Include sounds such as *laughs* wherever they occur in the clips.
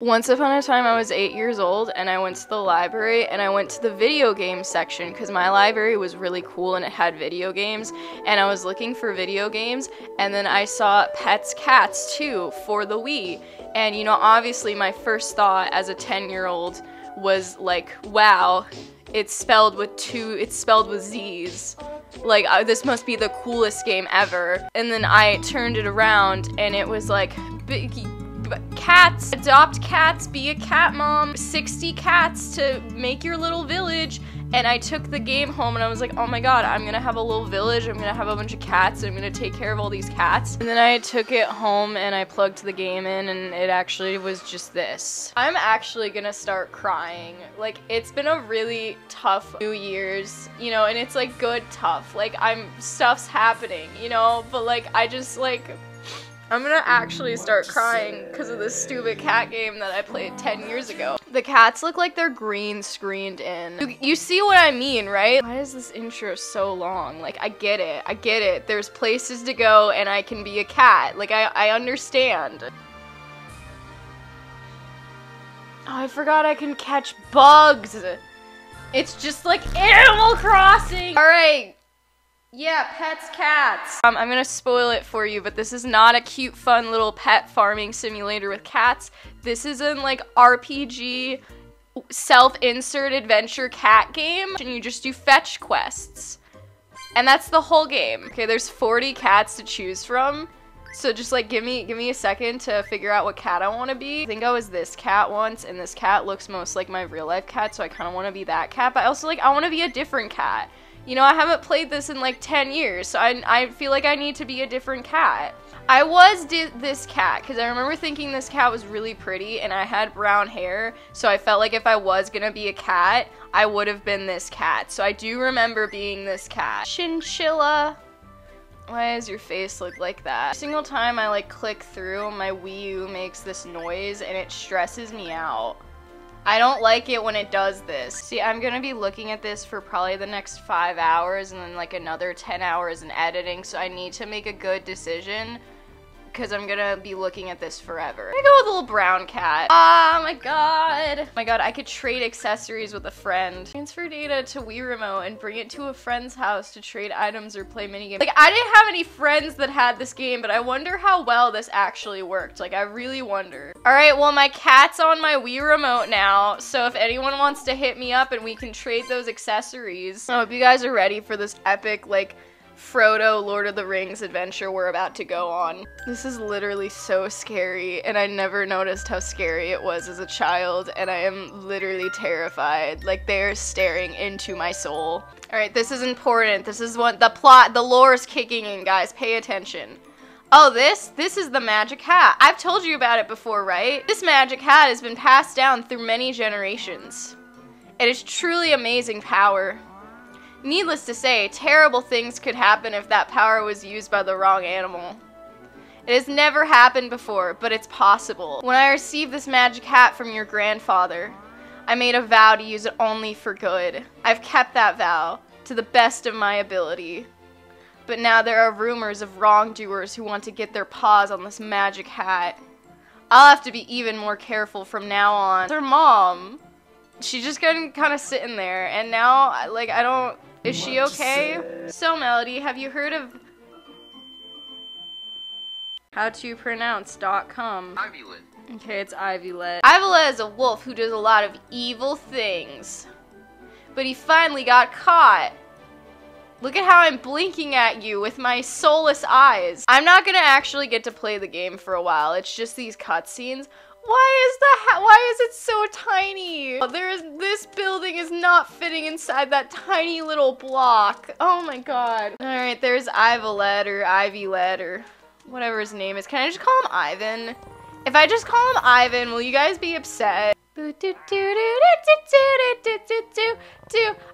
Once upon a time, I was eight years old and I went to the library and I went to the video game section because my library was really cool and it had video games. And I was looking for video games and then I saw Petz Catz 2 for the Wii. And you know, obviously, my first thought as a 10 year old was like, wow, it's spelled with two, it's spelled with Z's. Like, uh, this must be the coolest game ever. And then I turned it around and it was like, cats, adopt cats, be a cat mom, 60 cats to make your little village. And I took the game home and I was like, oh my god, I'm gonna have a little village, I'm gonna have a bunch of cats, I'm gonna take care of all these cats. And then I took it home and I plugged the game in and it actually was just this. I'm actually gonna start crying. Like, it's been a really tough New Year's, you know, and it's like good tough. Like, I'm, stuff's happening, you know, but like, I just like, I'm gonna actually start crying because of this stupid cat game that I played 10 years ago. The cats look like they're green screened in. You, you, see what I mean, right? Why is this intro so long? Like, I get it. I get it. There's places to go and I can be a cat. Like, I, I understand. Oh, I forgot I can catch bugs. It's just like Animal Crossing. All right, yeah, Petz, Catz. Um, I'm gonna spoil it for you, but this is not a cute, fun little pet farming simulator with cats. This is an like RPG self-insert adventure cat game, and you just do fetch quests. And that's the whole game. Okay, there's 40 cats to choose from. So just like give me give me a second to figure out what cat I want to be. I think I was this cat once and this cat looks most like my real life cat, so I kind of want to be that cat, but I also like I want to be a different cat. You know, I haven't played this in like 10 years, so I, I feel like I need to be a different cat. I was this cat because I remember thinking this cat was really pretty and I had brown hair, so I felt like if I was gonna be a cat, I would have been this cat. So I do remember being this cat. Chinchilla. Why does your face look like that? Every single time I like click through, my Wii U makes this noise and it stresses me out. I don't like it when it does this. See, I'm gonna be looking at this for probably the next five hours and then like another 10 hours in editing, so I need to make a good decision because I'm gonna be looking at this forever. I go with a little brown cat. Oh my god. Oh my god, I could trade accessories with a friend. Transfer data to Wii Remote and bring it to a friend's house to trade items or play minigames. Like, I didn't have any friends that had this game, but I wonder how well this actually worked. Like, I really wonder. All right, well, my cat's on my Wii Remote now, so if anyone wants to hit me up and we can trade those accessories. I hope you guys are ready for this epic, like, Frodo Lord of the Rings adventure we're about to go on. This is literally so scary, and I never noticed how scary it was as a child, and I am literally terrified. Like, they're staring into my soul. Alright, this is important. This is what the plot, the lore is kicking in, guys. Pay attention. Oh, this? This is the magic hat. I've told you about it before, right? This magic hat has been passed down through many generations. It is truly amazing power. Needless to say, terrible things could happen if that power was used by the wrong animal. It has never happened before, but it's possible. When I received this magic hat from your grandfather, I made a vow to use it only for good. I've kept that vow to the best of my ability. But now there are rumors of wrongdoers who want to get their paws on this magic hat. I'll have to be even more careful from now on. Her mom, she just kind of sitting there, and now, like, I don't, is she okay? So, Melody, have you heard of how to pronounce dot com? Ivylet. Okay, it's Ivylet. Ivylet is a wolf who does a lot of evil things. But he finally got caught. Look at how I'm blinking at you with my soulless eyes. I'm not gonna actually get to play the game for a while. It's just these cutscenes. Why is the why is it so tiny? Oh, there is this building is not fitting inside that tiny little block. Oh my god. All right, there's Ivylet or Ivylet or whatever his name is. Can I just call him Ivan? If I just call him Ivan, will you guys be upset?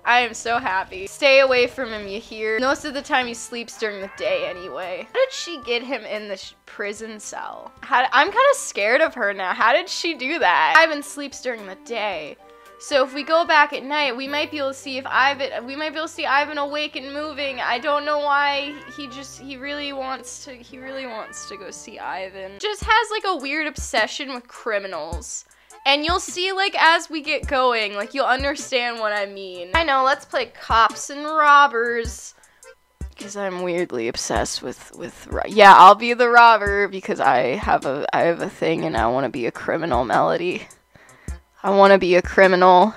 I am so happy. Stay away from him, you hear? Most of the time he sleeps during the day anyway. How did she get him in the prison cell? How I'm kind of scared of her now. How did she do that? Ivan sleeps during the day. So if we go back at night, we might be able to see if Ivan, we might be able to see Ivan awake and moving. I don't know why he just, he really wants to, he really wants to go see Ivan. Just has like a weird obsession with criminals. And you'll see, like, as we get going, like, you'll understand what I mean. I know, let's play cops and robbers. Because I'm weirdly obsessed with, with, yeah, I'll be the robber because I have a, I have a thing and I want to be a criminal, Melody. I want to be a criminal.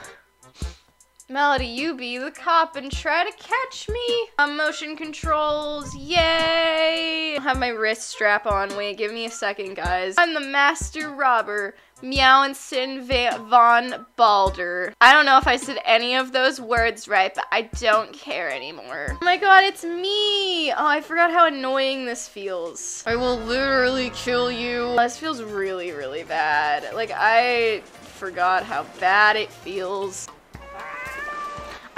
Melody, you be the cop and try to catch me. Um, motion controls, yay! I have my wrist strap on. Wait, give me a second, guys. I'm the master robber, Meowinson Von Balder. I don't know if I said any of those words right, but I don't care anymore. Oh my god, it's me! Oh, I forgot how annoying this feels. I will literally kill you. Oh, this feels really, really bad. Like, I forgot how bad it feels.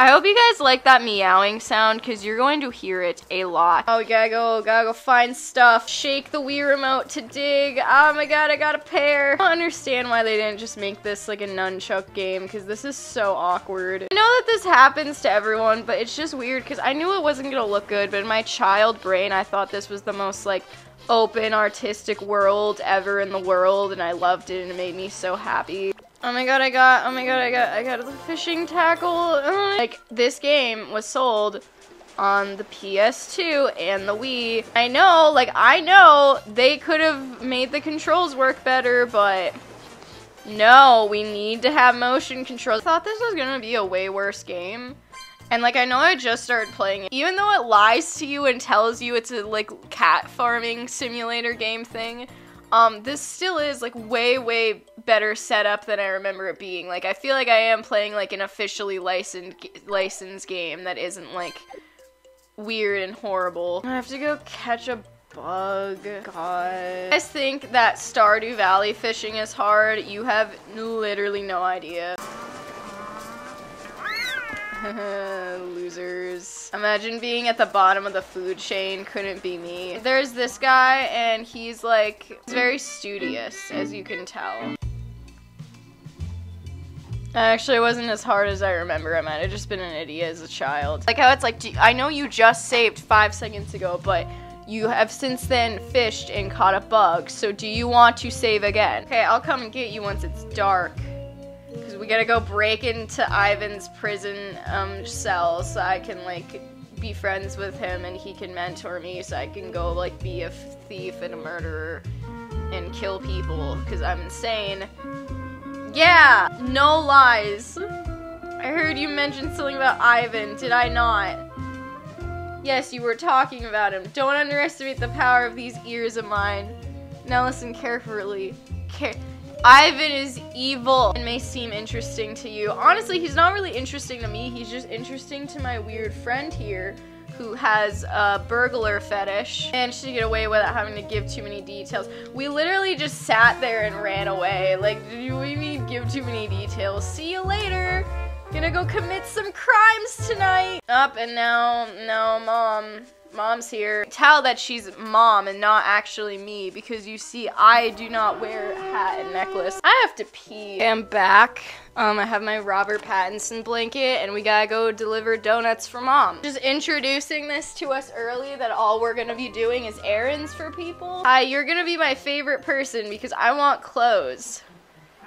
I hope you guys like that meowing sound because you're going to hear it a lot. Oh, gotta go, gotta go find stuff. Shake the Wii remote to dig. Oh my god, I got a pair. I don't understand why they didn't just make this like a nunchuck game because this is so awkward. I know that this happens to everyone, but it's just weird because I knew it wasn't gonna look good, but in my child brain, I thought this was the most like open artistic world ever in the world and I loved it and it made me so happy. Oh my god, I got, oh my god, I got, I got the fishing tackle. *laughs* like, this game was sold on the PS2 and the Wii. I know, like, I know they could have made the controls work better, but no, we need to have motion controls. I thought this was gonna be a way worse game. And like I know I just started playing it. Even though it lies to you and tells you it's a like cat farming simulator game thing, um, this still is like way, way better setup than I remember it being. Like I feel like I am playing like an officially licensed licensed game that isn't like weird and horrible. I have to go catch a bug. God. I think that Stardew Valley fishing is hard. You have literally no idea. *laughs* Losers. Imagine being at the bottom of the food chain. Couldn't be me. There's this guy, and he's like, he's very studious, as you can tell. Actually, it wasn't as hard as I remember. I might have just been an idiot as a child. Like how it's like, I know you just saved five seconds ago, but you have since then fished and caught a bug. So do you want to save again? Okay, I'll come and get you once it's dark we gotta go break into Ivan's prison um, cell so I can like be friends with him and he can mentor me so I can go like be a thief and a murderer and kill people because I'm insane. Yeah, no lies. I heard you mention something about Ivan, did I not? Yes, you were talking about him. Don't underestimate the power of these ears of mine. Now listen carefully. Care Ivan is evil and may seem interesting to you. Honestly, he's not really interesting to me. He's just interesting to my weird friend here who has a burglar fetish and she get away without having to give too many details. We literally just sat there and ran away. Like, do we mean give too many details? See you later. Gonna go commit some crimes tonight. Up and now, no, mom. Mom's here. Tell that she's mom and not actually me because you see I do not wear hat and necklace. I have to pee. I'm back. Um, I have my Robert Pattinson blanket and we gotta go deliver donuts for mom. Just introducing this to us early that all we're gonna be doing is errands for people. Hi, you're gonna be my favorite person because I want clothes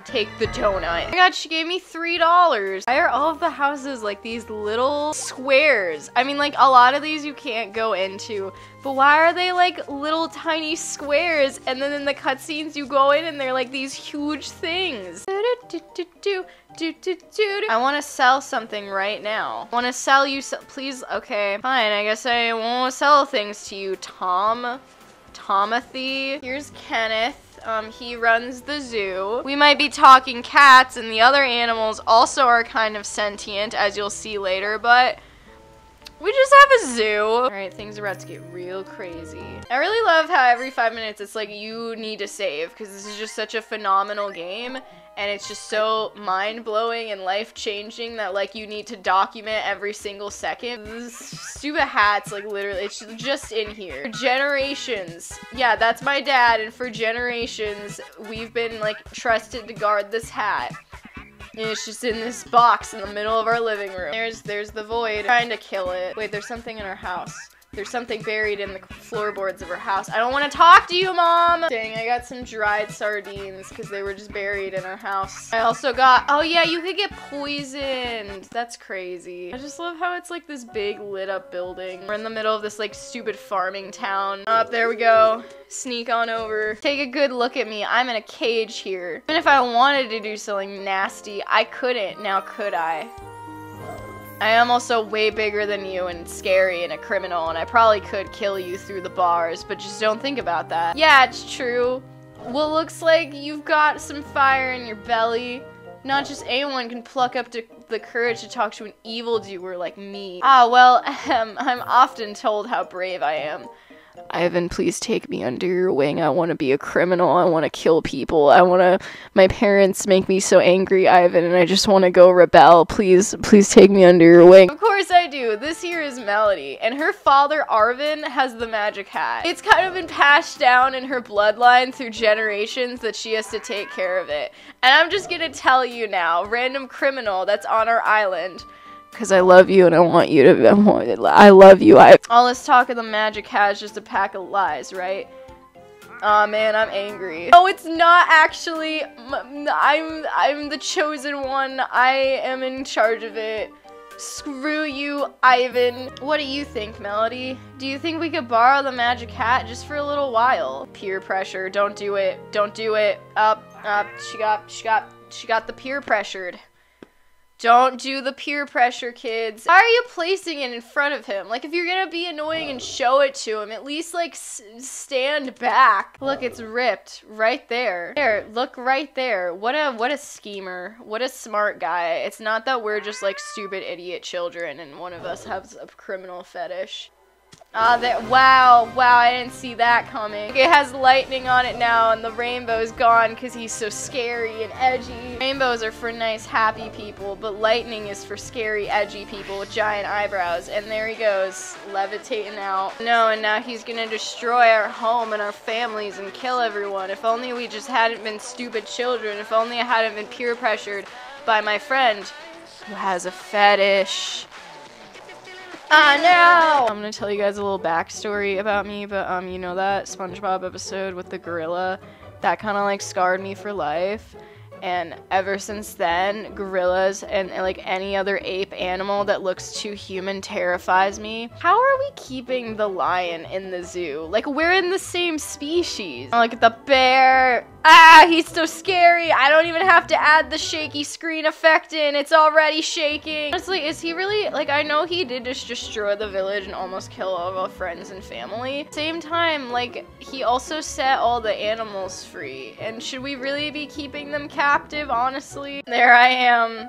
take the donut. Oh my god, she gave me $3. Why are all of the houses like these little squares? I mean, like, a lot of these you can't go into, but why are they like little tiny squares? And then in the cutscenes you go in and they're like these huge things. I want to sell something right now. I want to sell you, so please, okay, fine, I guess I won't sell things to you, Tom. Tomothy. Here's Kenneth. Um, he runs the zoo. We might be talking cats, and the other animals also are kind of sentient, as you'll see later, but we just have a zoo. All right, things are about to get real crazy. I really love how every five minutes it's like you need to save because this is just such a phenomenal game and it's just so mind-blowing and life-changing that like you need to document every single second. This stupid hat's like literally it's just in here. For generations. Yeah, that's my dad and for generations we've been like trusted to guard this hat. And it's just in this box in the middle of our living room. There's there's the void trying to kill it. Wait, there's something in our house. There's something buried in the floorboards of her house. I don't want to talk to you, Mom! Dang, I got some dried sardines because they were just buried in our house. I also got, oh yeah, you could get poisoned. That's crazy. I just love how it's like this big lit up building. We're in the middle of this like stupid farming town. Up, oh, there we go. Sneak on over. Take a good look at me. I'm in a cage here. Even if I wanted to do something nasty, I couldn't. Now could I? I am also way bigger than you and scary and a criminal, and I probably could kill you through the bars, but just don't think about that. Yeah, it's true. Well, looks like you've got some fire in your belly. Not just anyone can pluck up the courage to talk to an evildoer like me. Ah, well, *laughs* I'm often told how brave I am. Ivan, please take me under your wing. I want to be a criminal. I want to kill people. I want to. My parents make me so angry, Ivan, and I just want to go rebel. Please, please take me under your wing. Of course I do. This here is Melody, and her father, Arvin, has the magic hat. It's kind of been passed down in her bloodline through generations that she has to take care of it. And I'm just gonna tell you now, random criminal that's on our island because I love you and I want you to. I, I love you. I. All this talk of the magic hat is just a pack of lies, right? Oh, man, I'm angry. No, it's not actually. I'm I'm the chosen one. I am in charge of it. Screw you, Ivan. What do you think, Melody? Do you think we could borrow the magic hat just for a little while? Peer pressure. Don't do it. Don't do it. Up, up. She got, she got, she got the peer pressured. Don't do the peer pressure, kids. Why are you placing it in front of him? Like, if you're gonna be annoying and show it to him, at least, like, stand back. Look, it's ripped right there. There, look right there. What a, what a schemer. What a smart guy. It's not that we're just, like, stupid idiot children and one of us has a criminal fetish. Ah, that wow, wow, I didn't see that coming. It has lightning on it now and the rainbow's gone because he's so scary and edgy. Rainbows are for nice, happy people, but lightning is for scary, edgy people with giant eyebrows. And there he goes, levitating out. No, and now he's gonna destroy our home and our families and kill everyone. If only we just hadn't been stupid children. If only I hadn't been peer pressured by my friend who has a fetish. *laughs* Ah, no! I'm gonna tell you guys a little backstory about me, but, um, you know that SpongeBob episode with the gorilla? That kind of, like, scarred me for life. And ever since then, gorillas and, like any other ape animal that looks too human terrifies me. How are we keeping the lion in the zoo? Like we're in the same species. At the bear. Ah, he's so scary. I don't even have to add the shaky screen effect in. It's already shaking. Honestly, is he really, like, I know he did just destroy the village and almost kill all of our friends and family. Same time, like, he also set all the animals free. And should we really be keeping them captive, honestly? There I am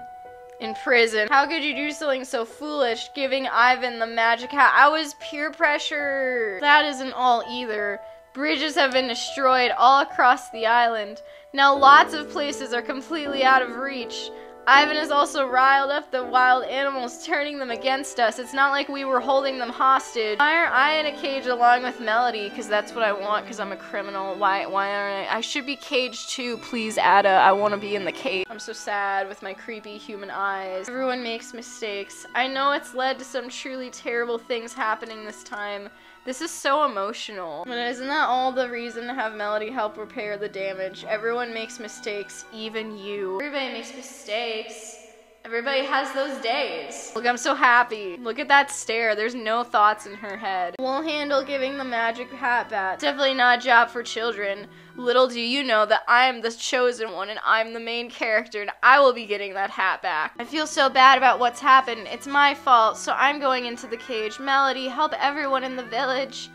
in prison. How could you do something so foolish, giving Ivan the magic hat? I was peer pressure. That isn't all either. Bridges have been destroyed all across the island. Now lots of places are completely out of reach. Ivan has also riled up the wild animals, turning them against us. It's not like we were holding them hostage. Why aren't I in a cage along with Melody? Because that's what I want, because I'm a criminal. Why, why aren't I? I should be caged too, please, Ada. I want to be in the cage. I'm so sad with my creepy human eyes. Everyone makes mistakes. I know it's led to some truly terrible things happening this time. This is so emotional. But isn't that all the reason to have Melody help repair the damage? Everyone makes mistakes, even you. Everybody makes mistakes. Everybody has those days. Look, I'm so happy. Look at that stare. There's no thoughts in her head. We'll handle giving the magic hat back. Definitely not a job for children. Little do you know that I am the chosen one and I'm the main character and I will be getting that hat back. I feel so bad about what's happened. It's my fault, so I'm going into the cage. Melody, help everyone in the village.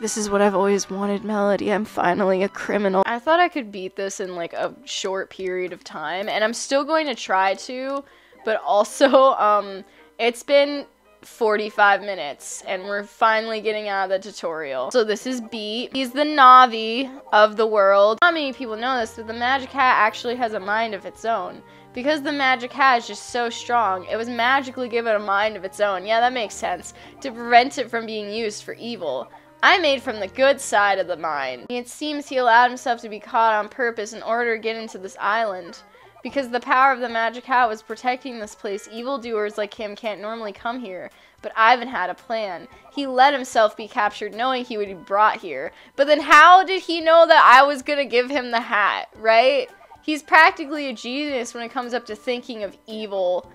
This is what I've always wanted, Melody. I'm finally a criminal. I thought I could beat this in like a short period of time, and I'm still going to try to, but also, *laughs* um, it's been 45 minutes and we're finally getting out of the tutorial. So this is Beat. He's the Navi of the world. Not many people know this, but the magic hat actually has a mind of its own. Because the magic hat is just so strong, it was magically given a mind of its own. Yeah, that makes sense. To prevent it from being used for evil. I made from the good side of the mine. It seems he allowed himself to be caught on purpose in order to get into this island. Because the power of the magic hat was protecting this place, evildoers like him can't normally come here. But Ivan had a plan. He let himself be captured knowing he would be brought here. But then how did he know that I was gonna give him the hat, right? He's practically a genius when it comes up to thinking of evil.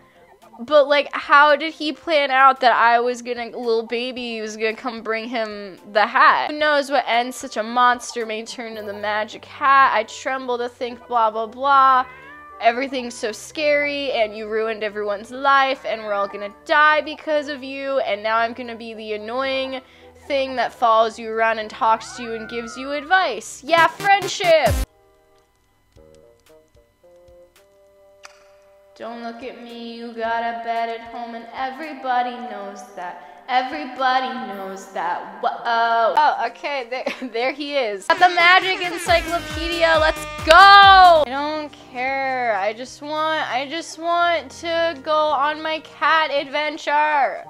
But like, how did he plan out that I was gonna, little baby was gonna come bring him the hat? Who knows what ends such a monster may turn into the magic hat? I tremble to think blah blah blah everything's so scary and you ruined everyone's life and we're all gonna die because of you and now I'm gonna be the annoying thing that follows you around and talks to you and gives you advice. Yeah, friendship! Don't look at me, you got a bed at home and everybody knows that. Everybody knows that. Whoa. Oh. oh, okay, there, *laughs* there he is. At the Magic Encyclopedia, let's go! I don't care. I just want, I just want to go on my cat adventure.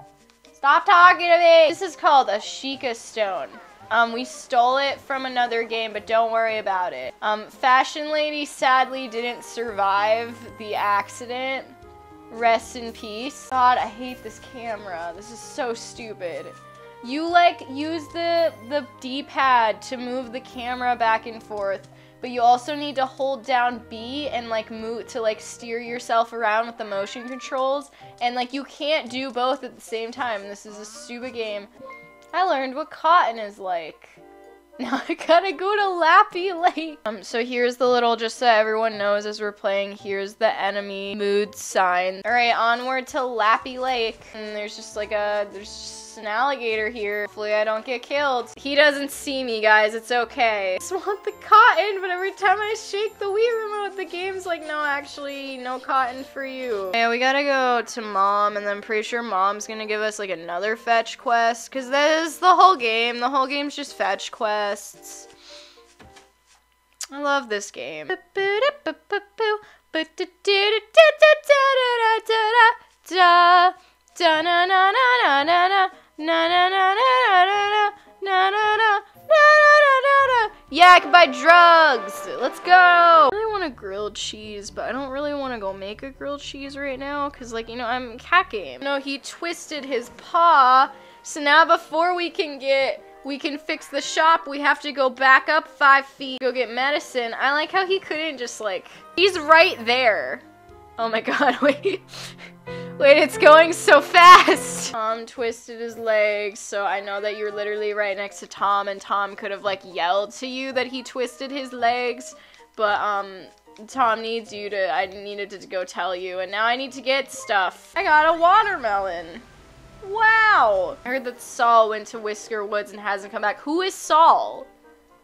Stop talking to me. This is called a Sheikah Stone. Um, we stole it from another game, but don't worry about it. Um, Fashion Lady sadly didn't survive the accident. Rest in peace. God, I hate this camera. This is so stupid. You like use the the D-pad to move the camera back and forth, but you also need to hold down B and like move to like steer yourself around with the motion controls. And like you can't do both at the same time. This is a stupid game. I learned what cotton is like. *laughs* Now I gotta go to Lappy Lake. Um, so here's the little, just so everyone knows as we're playing, here's the enemy mood sign. All right, onward to Lappy Lake. And there's just like a, there's an alligator here. Hopefully I don't get killed. He doesn't see me, guys. It's okay. *laughs* I just want the cotton, but every time I shake the Wii remote, the game's like, no, actually, no cotton for you. Yeah, we gotta go to mom, and I'm pretty sure mom's gonna give us like another fetch quest, because that is the whole game. The whole game's just fetch quests. I love this game. Da na na na na na na na na na na na na na na na yeah, I can buy drugs. Let's go. I really want a grilled cheese, but I don't really want to go make a grilled cheese right now because, like, you know, I'm cat game. No, he twisted his paw. So now before we can get, we can fix the shop, we have to go back up five feet, go get medicine. I like how he couldn't just, like, he's right there. Oh my god, wait. Wait, it's going so fast! *laughs* Tom twisted his legs, so I know that you're literally right next to Tom, and Tom could have, like, yelled to you that he twisted his legs, but, um, Tom needs you to, I needed to go tell you, and now I need to get stuff. I got a watermelon! Wow! I heard that Saul went to Whisker Woods and hasn't come back. Who is Saul?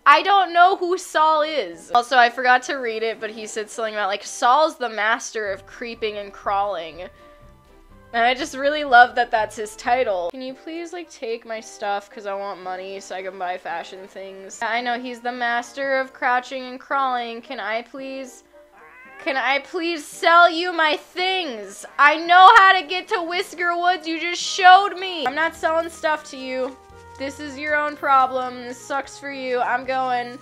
I don't know who Saul is. Also, I forgot to read it, but he said something about, like, Saul's the master of creeping and crawling. And I just really love that that's his title. Can you please like take my stuff because I want money so I can buy fashion things. I know he's the master of crouching and crawling. Can I please... Can I please sell you my things? I know how to get to Whisker Woods. You just showed me. I'm not selling stuff to you. This is your own problem. This sucks for you. I'm going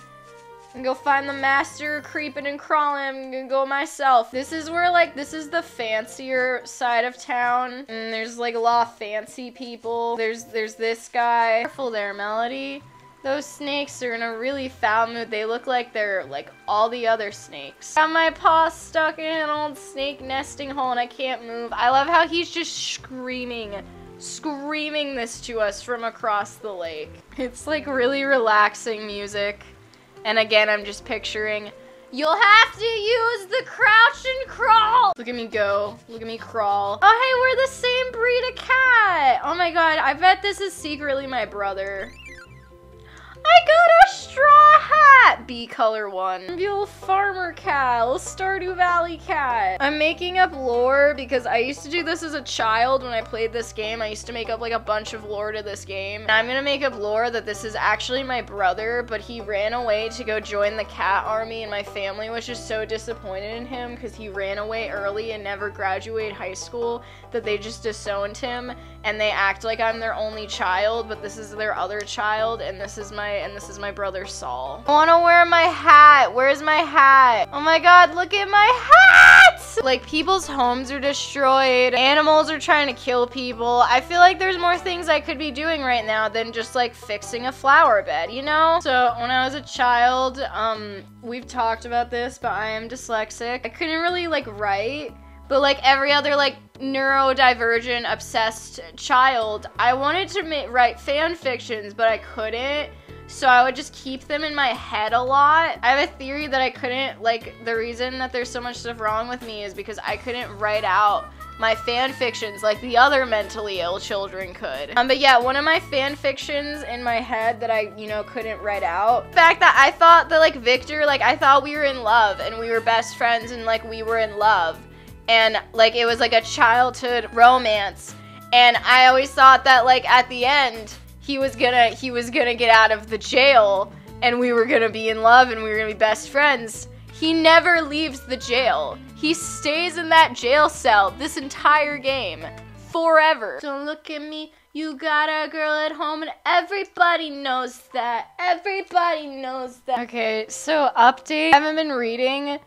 and go find the master creeping and crawling. I'm gonna go myself. This is where like this is the fancier side of town. And there's like a lot of fancy people. There's there's this guy. Careful there, Melody. Those snakes are in a really foul mood. They look like they're like all the other snakes. Got my paw stuck in an old snake nesting hole and I can't move. I love how he's just screaming screaming this to us from across the lake. It's like really relaxing music. And again, I'm just picturing, you'll have to use the crouch and crawl. Look at me go. Look at me crawl. Oh, hey, we're the same breed of cat. Oh my God, I bet this is secretly my brother. I got a straw hat. bee color one. Little farmer cat, Stardew Valley cat. I'm making up lore because I used to do this as a child when I played this game. I used to make up like a bunch of lore to this game. And I'm gonna make up lore that this is actually my brother, but he ran away to go join the cat army and my family was just so disappointed in him because he ran away early and never graduated high school that they just disowned him and they act like I'm their only child, but this is their other child and this is my and this is my brother Saul. I wanna wear my hat. Where's my hat? Oh my god, look at my hat! Like people's homes are destroyed. Animals are trying to kill people. I feel like there's more things I could be doing right now than just like fixing a flower bed, you know? So when I was a child, um, we've talked about this, but I am dyslexic. I couldn't really like write but like every other like neurodivergent obsessed child, I wanted to ma- write fan fictions, but I couldn't. So I would just keep them in my head a lot. I have a theory that I couldn't like the reason that there's so much stuff wrong with me is because I couldn't write out my fan fictions like the other mentally ill children could. Um, but yeah, one of my fan fictions in my head that I, you know, couldn't write out. The fact that I thought that like Victor, like I thought we were in love and we were best friends and like we were in love and like it was like a childhood romance. And i always thought that like at the end he was gonna he was gonna get out of the jail and we were gonna be in love and we were gonna be best friends. He never leaves the jail. He stays in that jail cell this entire game forever. Don't look at me. You got a girl at home and everybody knows that. Everybody knows that. Okay so update. I haven't been reading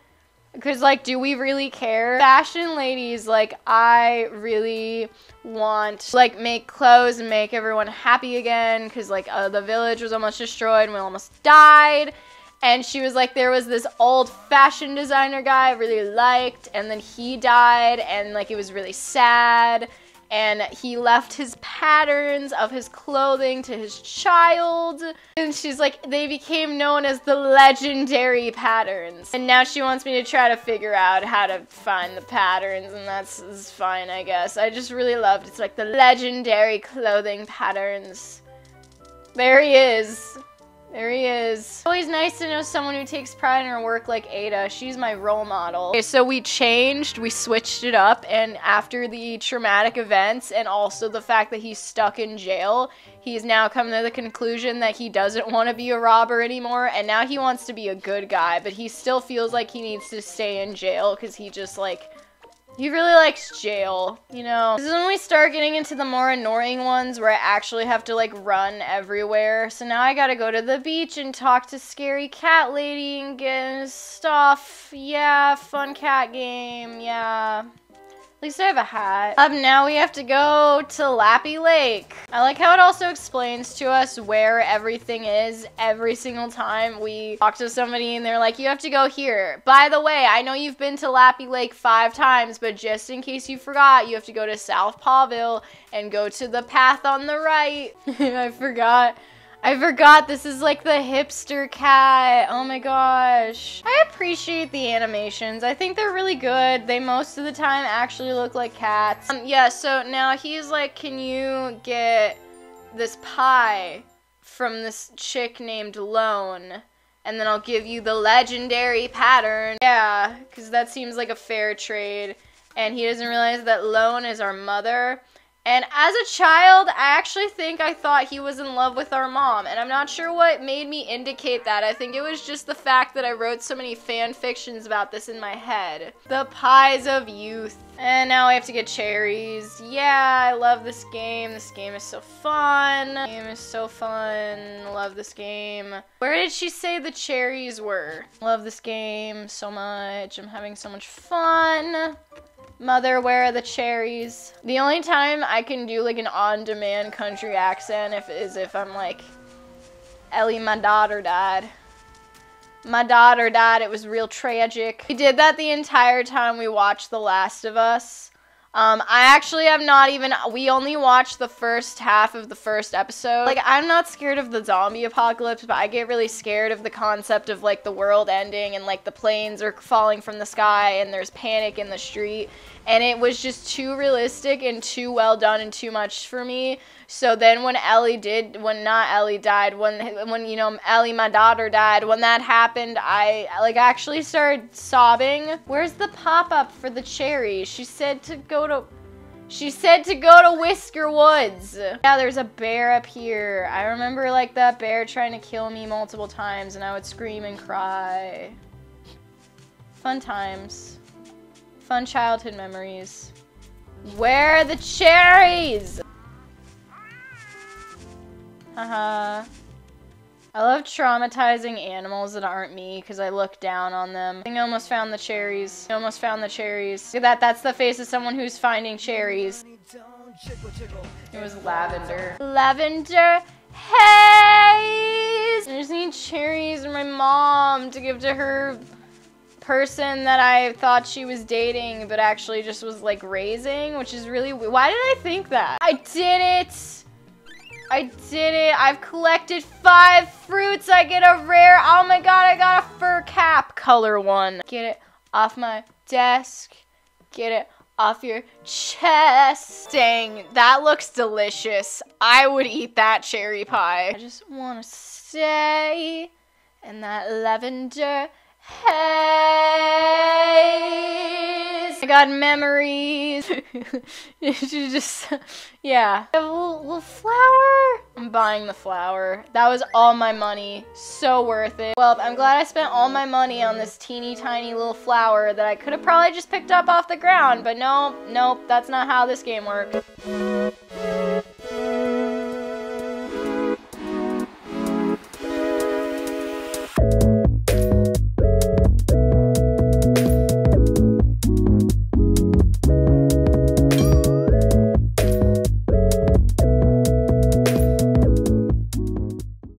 because, like, do we really care? Fashion ladies, like, I really want like make clothes and make everyone happy again because like uh, the village was almost destroyed and we almost died and she was like there was this old fashion designer guy I really liked and then he died and like it was really sad and he left his patterns of his clothing to his child. And she's like, they became known as the legendary patterns. And now she wants me to try to figure out how to find the patterns, and that's, fine, I guess. I just really loved It's like the legendary clothing patterns. There he is. There he is. Always nice to know someone who takes pride in her work like Ada. She's my role model. Okay, so we changed, we switched it up, and after the traumatic events and also the fact that he's stuck in jail, he's now come to the conclusion that he doesn't want to be a robber anymore, and now he wants to be a good guy, but he still feels like he needs to stay in jail because he just like he really likes jail, you know? This is when we start getting into the more annoying ones where I actually have to, like, run everywhere. So now I gotta go to the beach and talk to Scary Cat Lady and get stuff. Yeah, fun cat game, yeah least I have a hat. Up now we have to go to Lappy Lake. I like how it also explains to us where everything is every single time we talk to somebody and they're like, you have to go here. By the way, I know you've been to Lappy Lake five times, but just in case you forgot, you have to go to South Pawville and go to the path on the right. *laughs* I forgot. I forgot this is like the hipster cat. Oh my gosh. I appreciate the animations. I think they're really good. They most of the time actually look like cats. Um, yeah, so now he's like, can you get this pie from this chick named Lone? And then I'll give you the legendary pattern. Yeah, because that seems like a fair trade. And he doesn't realize that Lone is our mother. And as a child, I actually think I thought he was in love with our mom. And I'm not sure what made me indicate that. I think it was just the fact that I wrote so many fan fictions about this in my head. The pies of youth. And now I have to get cherries. Yeah, I love this game. This game is so fun. This game is so fun. Love this game. Where did she say the cherries were? Love this game so much. I'm having so much fun. Mother, where are the cherries? The only time I can do like an on-demand country accent if is if I'm like, Ellie, my daughter died. My daughter died. It was real tragic. We did that the entire time we watched The Last of Us. Um, I actually have not even, we only watched the first half of the first episode. Like, I'm not scared of the zombie apocalypse, but I get really scared of the concept of, like, the world ending and, like, the planes are falling from the sky and there's panic in the street. And it was just too realistic and too well done and too much for me. So then when Ellie did, when not Ellie died, when, when, you know, Ellie, my daughter, died, when that happened, I, like, actually started sobbing. Where's the pop-up for the cherry? She said to go to... She said to go to Whisker Woods. Yeah, there's a bear up here. I remember like that bear trying to kill me multiple times and I would scream and cry. Fun times. Fun childhood memories. Where are the cherries? Haha. I love traumatizing animals that aren't me because I look down on them. I almost found the cherries. I almost found the cherries. Look at that. That's the face of someone who's finding cherries. It was lavender. Lavender haze! I just need cherries and my mom to give to her person that I thought she was dating but actually just was like raising, which is really Why did I think that? I did it! I did it. I've collected five fruits. I get a rare. Oh my god, I got a fur cap color one. Get it off my desk. Get it off your chest. Dang, that looks delicious. I would eat that cherry pie. I just want to stay in that lavender haze. I got memories. *laughs* you just, yeah. A little, little flower. I'm buying the flower. That was all my money. So worth it. Well, I'm glad I spent all my money on this teeny tiny little flower that I could have probably just picked up off the ground. But no, nope, that's not how this game works.